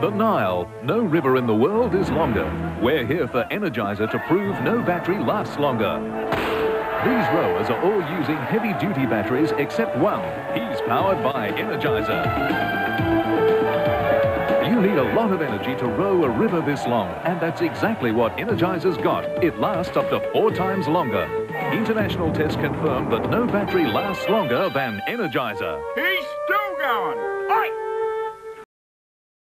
The Nile. No river in the world is longer. We're here for Energizer to prove no battery lasts longer. These rowers are all using heavy-duty batteries except one. He's powered by Energizer. You need a lot of energy to row a river this long, and that's exactly what Energizer's got. It lasts up to four times longer. International tests confirm that no battery lasts longer than Energizer. He's still going. Oi!